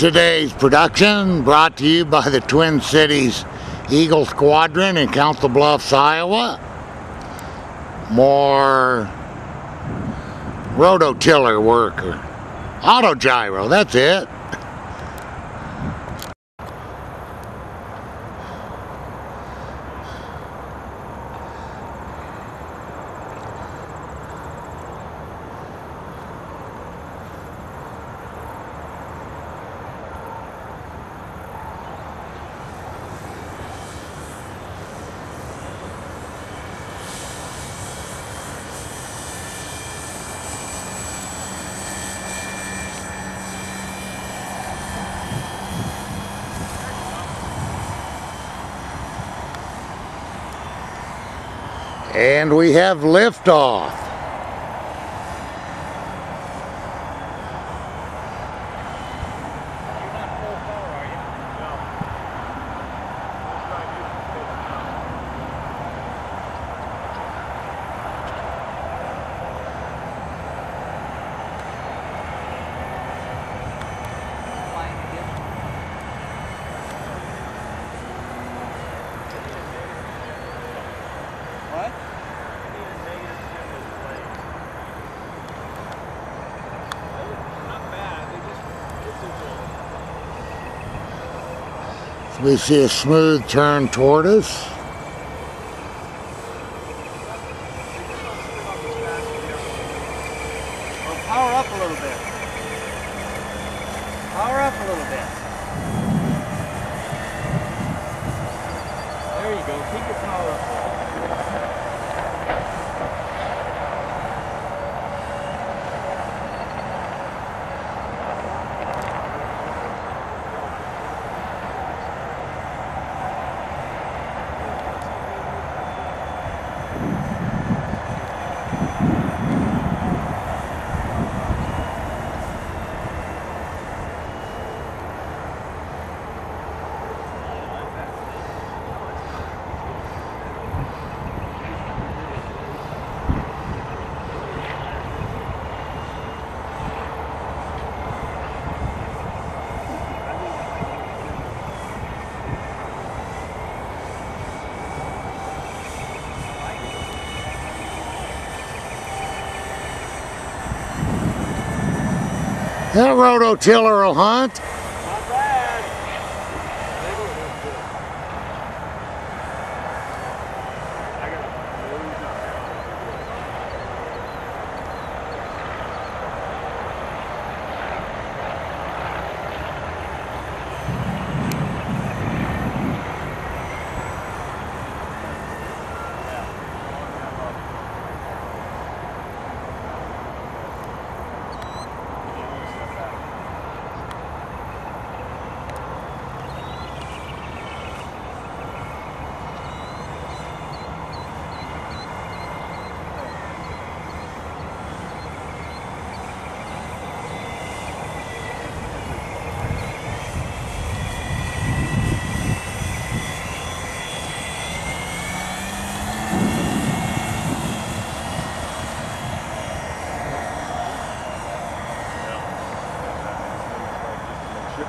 Today's production brought to you by the Twin Cities Eagle Squadron in Council Bluffs, Iowa. More rototiller work, or auto gyro, that's it. And we have liftoff. We see a smooth turn toward us. Power up a little bit. Power up a little bit. There you go. Keep your power up. That rototiller will hunt.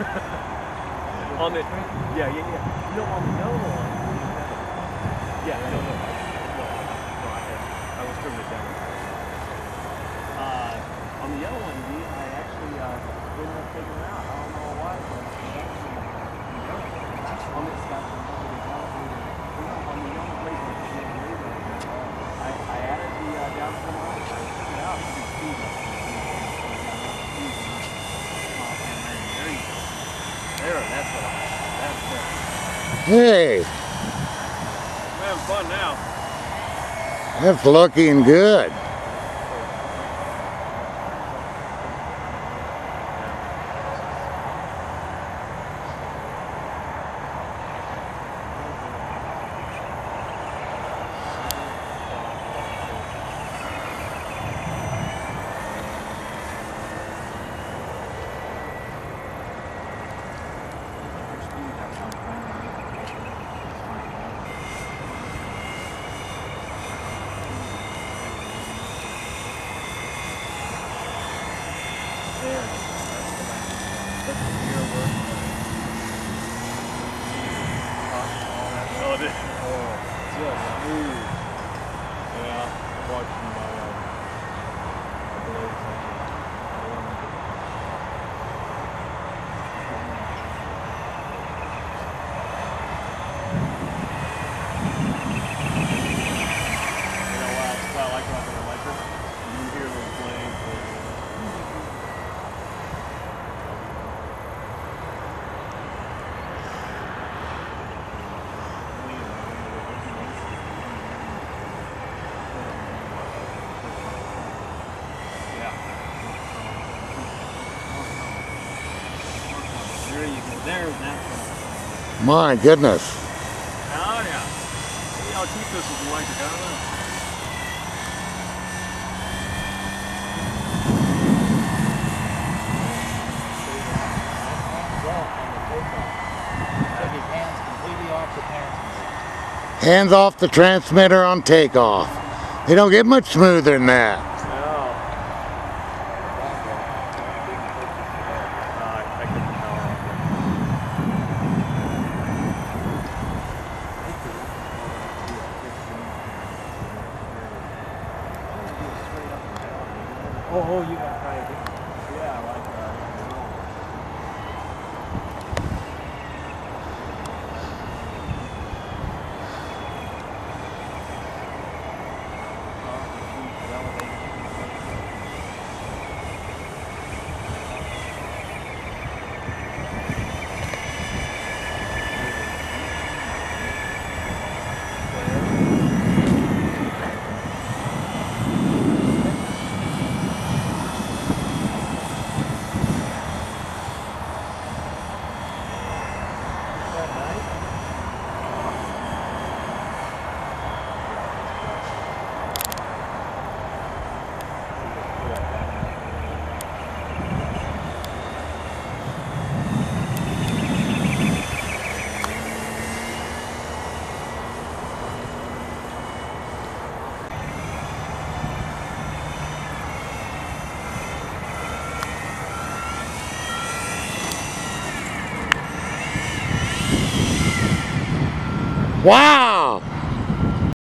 on the yeah, yeah, yeah. No, on the yellow one. Yeah, no, no, I, no, no, I had, I was turning it down. Uh, on the yellow one, D, I actually uh, ended up taking it out. I don't know why. But on this stuff, on the yellow plate, I, I added the uh, down to the line. I took it out. Hey, We're having fun now. that's looking good. Oh, it is. Yeah, watching my, uh, You know what, what I like about the electric? You hear them playing for Yeah. There you go. That My goodness. Oh yeah. See how cheap this is electric, I don't know. Take his hands completely off. Hands off the transmitter on takeoff. They don't get much smoother than that. No. Uh, I couldn't power off Oh, oh, you got to try it. Yeah, I like that. Wow!